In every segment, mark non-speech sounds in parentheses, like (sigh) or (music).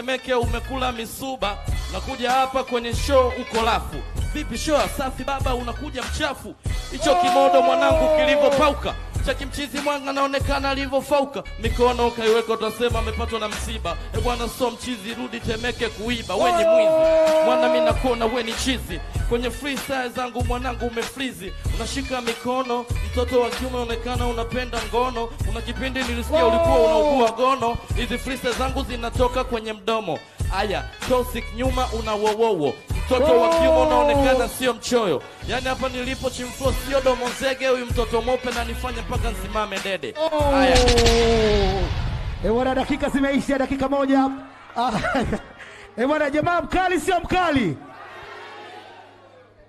Temeke umekula misuba, nakuja hapa kwenye show uko lafu. Vipi show safi baba, unakuja mchafu? Hicho kimodo mwanangu kilivyopauka cha kimchizi mwanga naonekana alivyofauka, mikono kaiweka, utasema amepatwa na msiba. E bwana, so mchizi, rudi Temeke kuiba, we ni mwizi mwana, mi nakuona we ni chizi. Kwenye freestyle zangu mwanangu umefrizi, unashika mikono, mtoto wa kiume unaonekana unapenda ngono. Una kipindi nilisikia ulikuwa unaugua gono, hizi freestyle zangu zinatoka kwenye mdomo. Aya, toxic nyuma una wowowo mtoto wa kiume unaonekana sio mchoyo. Yaani hapa nilipo chimflo sio domo zege, huyu mtoto mweupe na nifanye mpaka nsimame dede. Haya, Eh, bwana, dakika zimeisha, dakika moja. Ah, (laughs) eh, bwana, jamaa mkali sio mkali.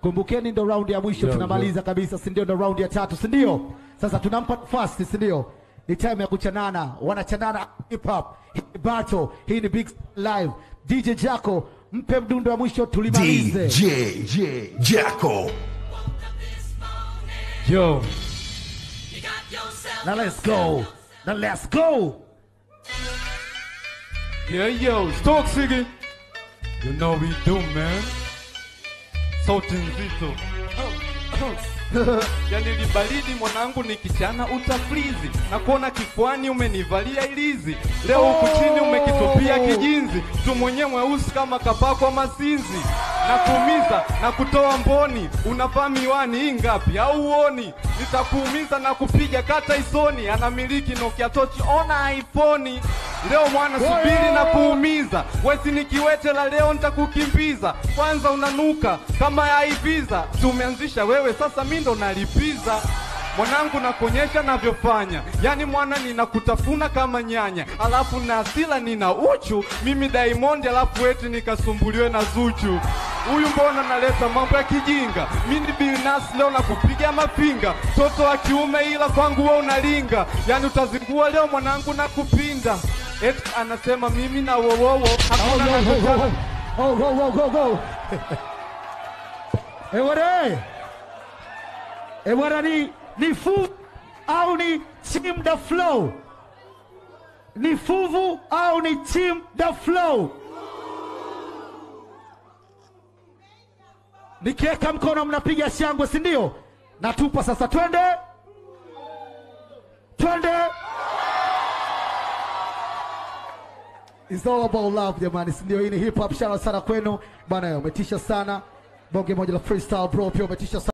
Kumbukeni ndo raundi ya mwisho tunamaliza kabisa, si ndio? Ndo raundi ya tatu, si ndio? Sasa tunampa fast, si ndio? Ni time ya kuchanana, wanachanana hip hop. Hii battle, hii ni big live. DJ Jacko, mpe mdundo wa mwisho tulimalize. DJ Jacko. Yo, Na let's go. Na let's go. yeah, yo, Stoke City. You know we do, man. Sauti nzito. Oh. (laughs) yani libaridi mwanangu ni kichana utafrizi. Na kuona kifuani umenivalia ilizi leo huku chini umekitupia kijinzi. Tu mwenye mweusi kama kapakwa masinzi. Na kuumiza na kutoa mboni. Unavaa miwani ingapi? Ngapi au uoni nitakuumiza na kupiga kata isoni. Anamiliki Nokia tochi ona iPhone leo mwana subiri na kuumiza. Wesi ni kiwete la leo nitakukimbiza. Kwanza unanuka kama ya Ibiza. Tumeanzisha wewe sasa mi ndo nalipiza. Mwanangu nakuonyesha navyofanya. Yani mwana ninakutafuna kama nyanya. Alafu na asila nina uchu. Mimi daimondi alafu eti nikasumbuliwe na Zuchu. Huyu mbona naleta mambo ya kijinga? Mimi Bilnas leo nakupiga mapinga toto wa kiume ila kwangu we unalinga. Yani utazingua leo mwanangu na eti anasema mimi na wowowo hakuna go. Oh, go, go, go, go. Bwana. (laughs) Eh, ni ni fu au ni team the flow? Ni fuvu au ni team the flow? Nikiweka mkono mnapiga shangwe, si ndio? Natupa sasa, twende twende. It's all about love jamani, si ndio? Hii ni hip hop. Shout out sana kwenu bana, umetisha sana. Bonge moja la freestyle bro, pia umetisha sana.